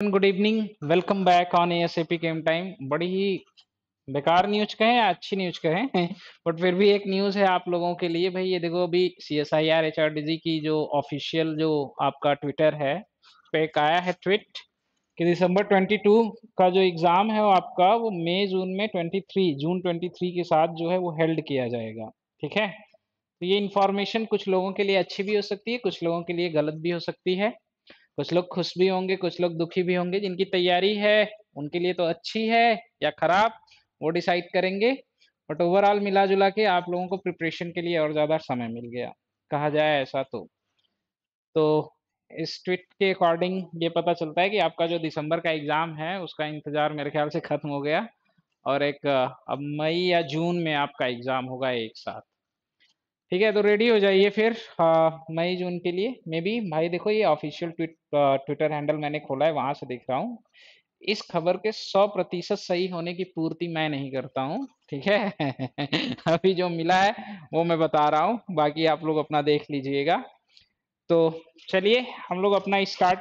Good evening welcome back on S ASAP game time बड़ी ही बेकार न्यूज़ कहें या अच्छी न्यूज़ कहें बट फिर भी एक न्यूज़ है आप लोगों के लिए। भाई, ये देखो, अभी C S I R H R D G की जो ऑफिशियल जो आपका ट्विटर है, पे एक आया है ट्वीट कि दिसंबर 22 का जो एग्ज़ाम है वो आपका, वो मई जून में 23 जून 23 के साथ जो है वो हेल्ड किया जाएगा। ठीक है? तो ये इन्फॉर्मेशन कुछ लोगों के लिए अच्छी भी हो सकती है, कुछ लोगों के लिए गलत भी हो सकती है। कुछ लोग खुश भी होंगे, कुछ लोग दुखी भी होंगे। जिनकी तैयारी है, उनके लिए तो अच्छी है या खराब, वो डिसाइड करेंगे। बट ओवरऑल मिला जुला के आप लोगों को प्रिपरेशन के लिए और ज़्यादा समय मिल गया। कहा जाए ऐसा तो। तो इस ट्वीट के अकॉर्डिंग ये पता चलता है कि आपका जो दिसंबर का एग्ज़ाम है, उसका इंतज़ार मेरे ख्याल से ख़त्म हो गया। और एक अब मई या जून में आपका एग्ज़ाम होगा एक साथ। ठीक है तो रेडी हो जाइए फिर मई, जून के लिए। मे बी भाई देखो ये ऑफिशियल ट्वीट ट्विटर हैंडल मैंने खोला है, वहाँ से देख रहा हूँ। इस खबर के 100 प्रतिशत सही होने की पूर्ति मैं नहीं करता हूँ, ठीक है? अभी जो मिला है, वो मैं बता रहा हूँ, बाकी आप लोग अपना देख लीजिएगा। तो चलिए, हम लोग अपना स्टार्ट